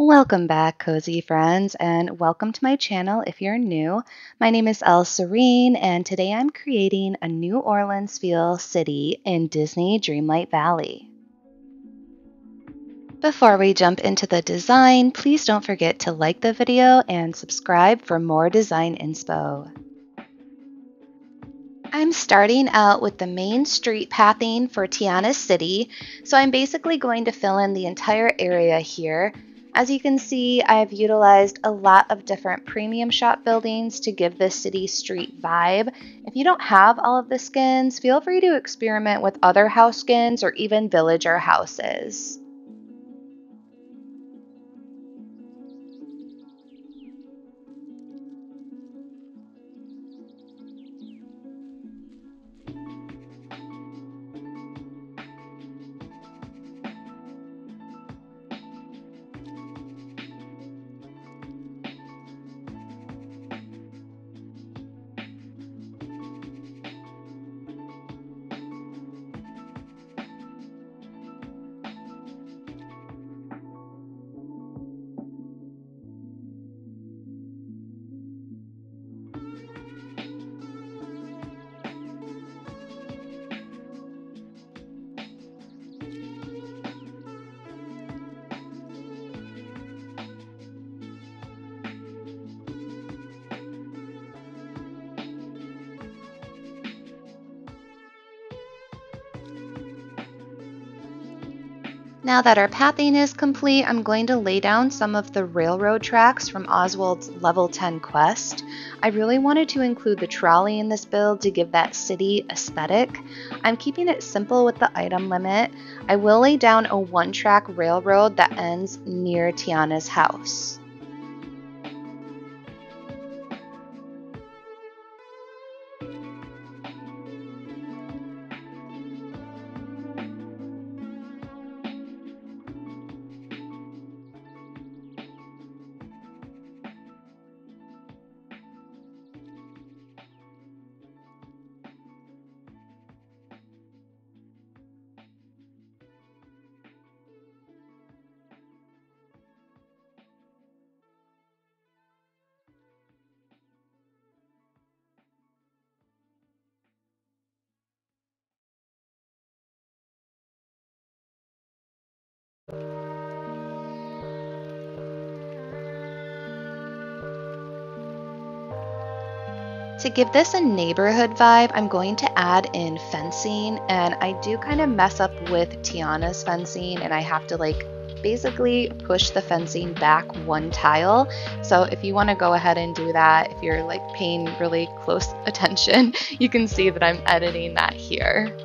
Welcome back, cozy friends, and welcome to my channel if you're new. My name is Elle Serein, and today I'm creating a New Orleans feel city in Disney Dreamlight Valley. Before we jump into the design, please don't forget to like the video and subscribe for more design inspo. I'm starting out with the main street pathing for Tiana City, so I'm basically going to fill in the entire area here as you can see, I've utilized a lot of different premium shop buildings to give this city street vibe. If you don't have all of the skins, feel free to experiment with other house skins or even villager houses. Now that our pathing is complete, I'm going to lay down some of the railroad tracks from Oswald's level 10 quest. I really wanted to include the trolley in this build to give that city aesthetic. I'm keeping it simple with the item limit. I will lay down a one track railroad that ends near Tiana's house. To give this a neighborhood vibe, I'm going to add in fencing, and I do kind of mess up with Tiana's fencing, and I have to like basically push the fencing back one tile. So if you want to go ahead and do that, if you're like paying really close attention, you can see that I'm editing that here.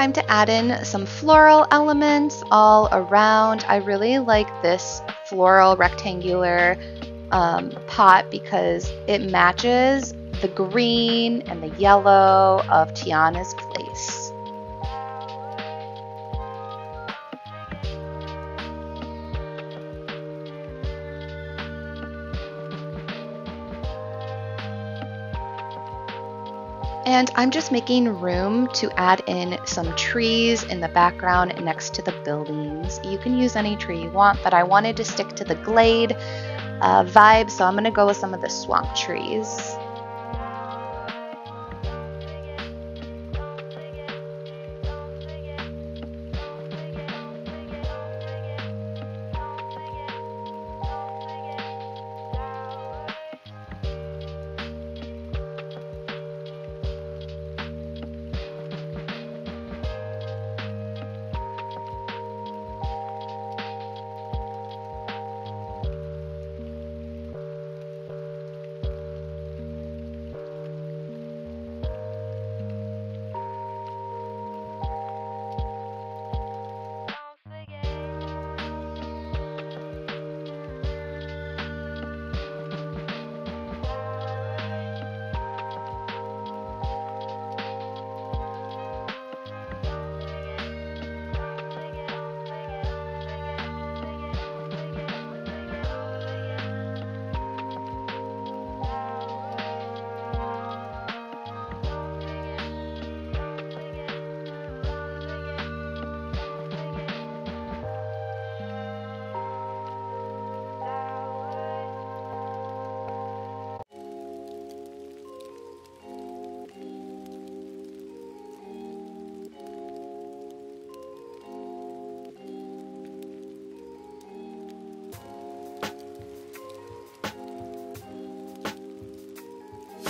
Time to add in some floral elements all around. I really like this floral rectangular um, pot because it matches the green and the yellow of Tiana's place. And I'm just making room to add in some trees in the background next to the buildings. You can use any tree you want, but I wanted to stick to the glade uh, vibe, so I'm to go with some of the swamp trees.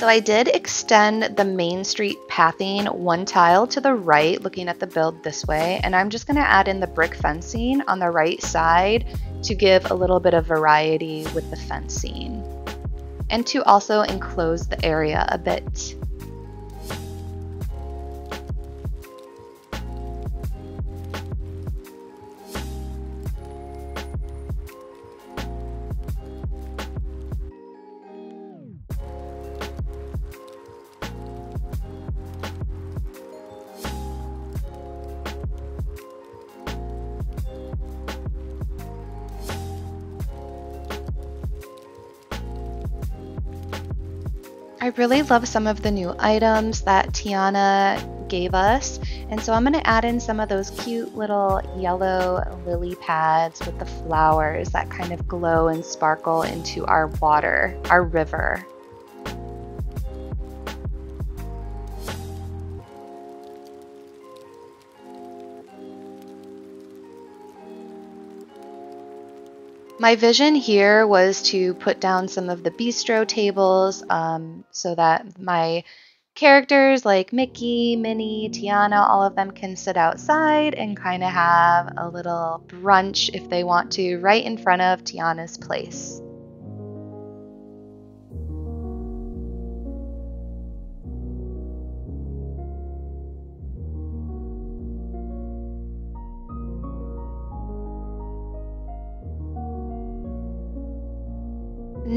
So I did extend the Main Street pathing one tile to the right, looking at the build this way, and I'm just gonna add in the brick fencing on the right side to give a little bit of variety with the fencing and to also enclose the area a bit. I really love some of the new items that Tiana gave us. And so I'm going to add in some of those cute little yellow lily pads with the flowers that kind of glow and sparkle into our water, our river. My vision here was to put down some of the bistro tables um, so that my characters like Mickey, Minnie, Tiana, all of them can sit outside and kind of have a little brunch if they want to, right in front of Tiana's place.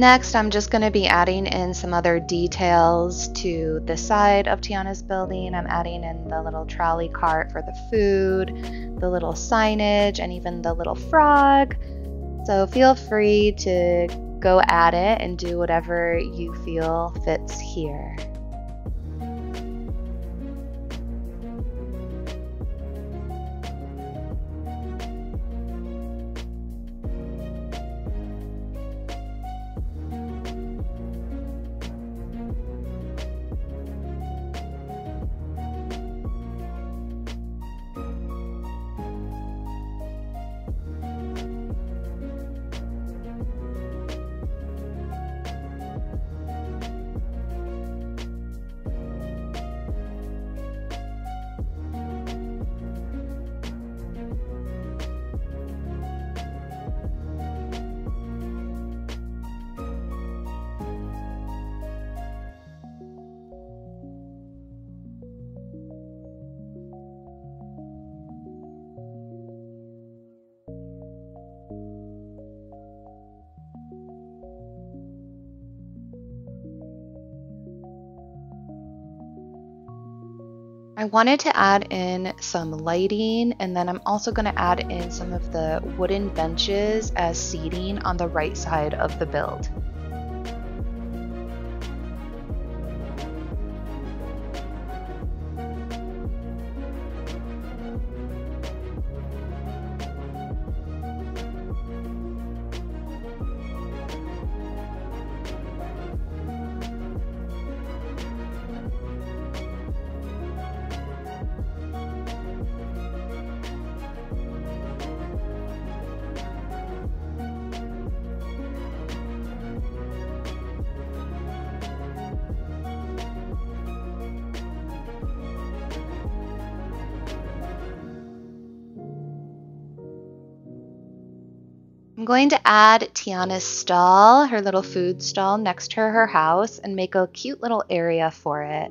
Next, I'm just going to be adding in some other details to the side of Tiana's building. I'm adding in the little trolley cart for the food, the little signage, and even the little frog. So feel free to go at it and do whatever you feel fits here. I wanted to add in some lighting and then I'm also going to add in some of the wooden benches as seating on the right side of the build. I'm going to add Tiana's stall, her little food stall next to her house, and make a cute little area for it.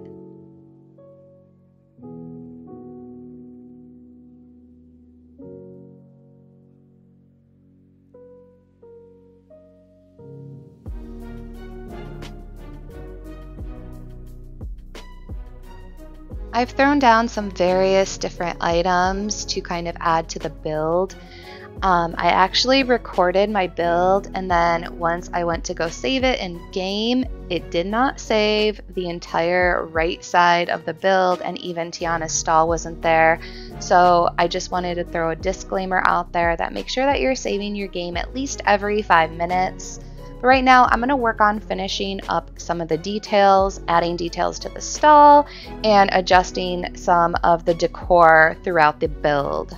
I've thrown down some various different items to kind of add to the build. Um, I actually recorded my build and then once I went to go save it in game, it did not save the entire right side of the build and even Tiana's stall wasn't there. So I just wanted to throw a disclaimer out there that make sure that you're saving your game at least every five minutes. But right now I'm going to work on finishing up some of the details, adding details to the stall, and adjusting some of the decor throughout the build.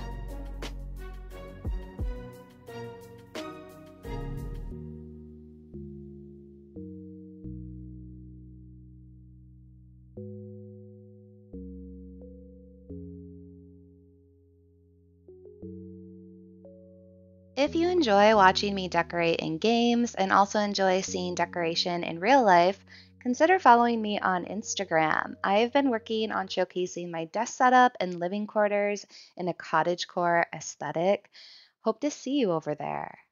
Enjoy watching me decorate in games and also enjoy seeing decoration in real life, consider following me on Instagram. I have been working on showcasing my desk setup and living quarters in a cottagecore aesthetic. Hope to see you over there.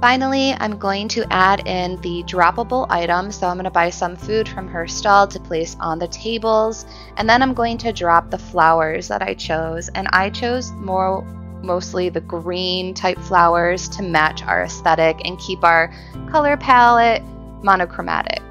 Finally, I'm going to add in the droppable items. So I'm going to buy some food from her stall to place on the tables. And then I'm going to drop the flowers that I chose. And I chose more mostly the green type flowers to match our aesthetic and keep our color palette monochromatic.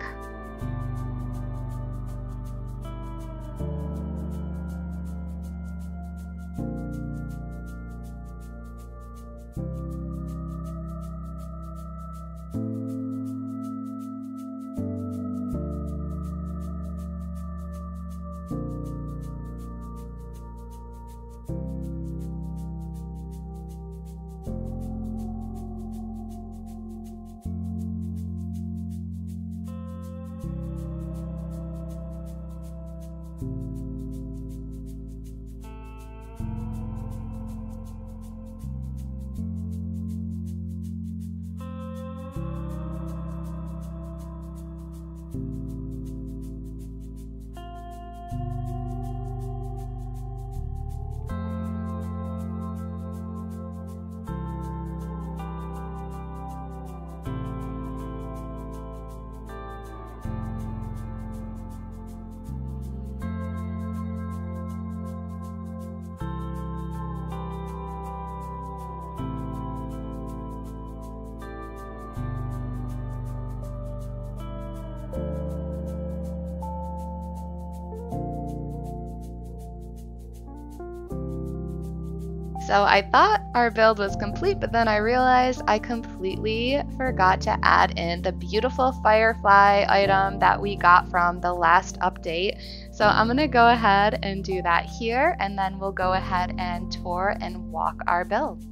So I thought our build was complete, but then I realized I completely forgot to add in the beautiful firefly item that we got from the last update. So I'm gonna go ahead and do that here, and then we'll go ahead and tour and walk our build.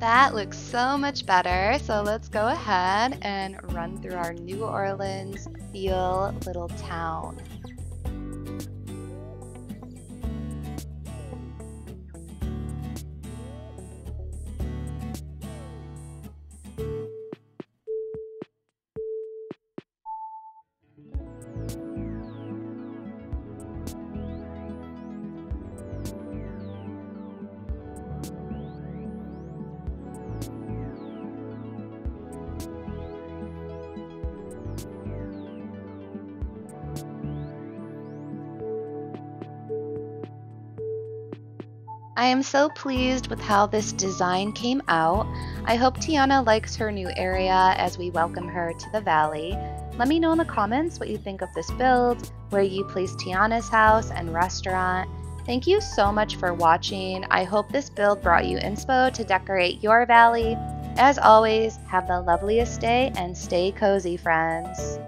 That looks so much better. So let's go ahead and run through our New Orleans feel little town. I am so pleased with how this design came out. I hope Tiana likes her new area as we welcome her to the valley. Let me know in the comments what you think of this build, where you place Tiana's house and restaurant. Thank you so much for watching. I hope this build brought you inspo to decorate your valley. As always, have the loveliest day and stay cozy, friends.